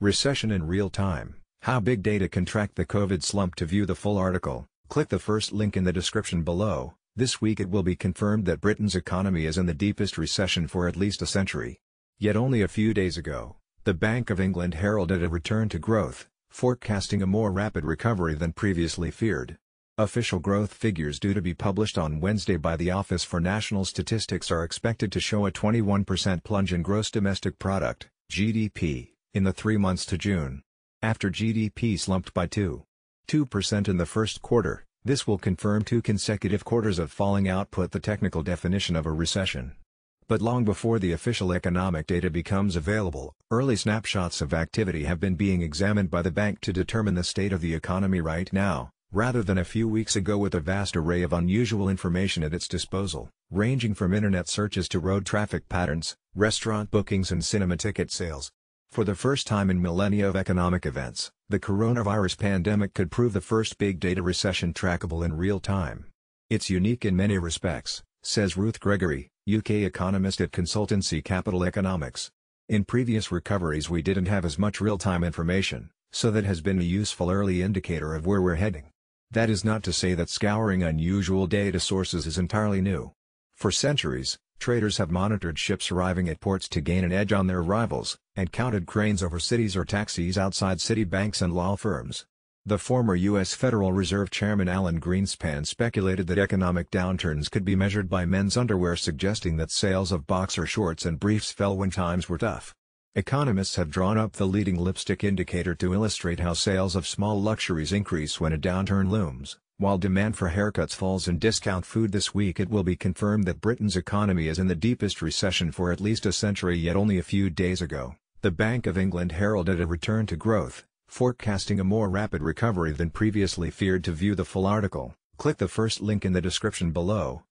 Recession in real time, how big data can track the COVID slump to view the full article, click the first link in the description below. This week it will be confirmed that Britain's economy is in the deepest recession for at least a century. Yet only a few days ago, the Bank of England heralded a return to growth, forecasting a more rapid recovery than previously feared. Official growth figures due to be published on Wednesday by the Office for National Statistics are expected to show a 21% plunge in gross domestic product, GDP, in the three months to June. After GDP slumped by 2.2% in the first quarter, this will confirm two consecutive quarters of falling output the technical definition of a recession. But long before the official economic data becomes available, early snapshots of activity have been being examined by the bank to determine the state of the economy right now, rather than a few weeks ago with a vast array of unusual information at its disposal, ranging from internet searches to road traffic patterns, restaurant bookings and cinema ticket sales. For the first time in millennia of economic events, the coronavirus pandemic could prove the first big data recession trackable in real time. It's unique in many respects, says Ruth Gregory, UK economist at consultancy Capital Economics. In previous recoveries we didn't have as much real-time information, so that has been a useful early indicator of where we're heading. That is not to say that scouring unusual data sources is entirely new. For centuries, Traders have monitored ships arriving at ports to gain an edge on their rivals, and counted cranes over cities or taxis outside city banks and law firms. The former U.S. Federal Reserve Chairman Alan Greenspan speculated that economic downturns could be measured by men's underwear suggesting that sales of boxer shorts and briefs fell when times were tough. Economists have drawn up the leading lipstick indicator to illustrate how sales of small luxuries increase when a downturn looms. While demand for haircuts falls in discount food this week it will be confirmed that Britain's economy is in the deepest recession for at least a century yet only a few days ago, the Bank of England heralded a return to growth, forecasting a more rapid recovery than previously feared to view the full article, click the first link in the description below.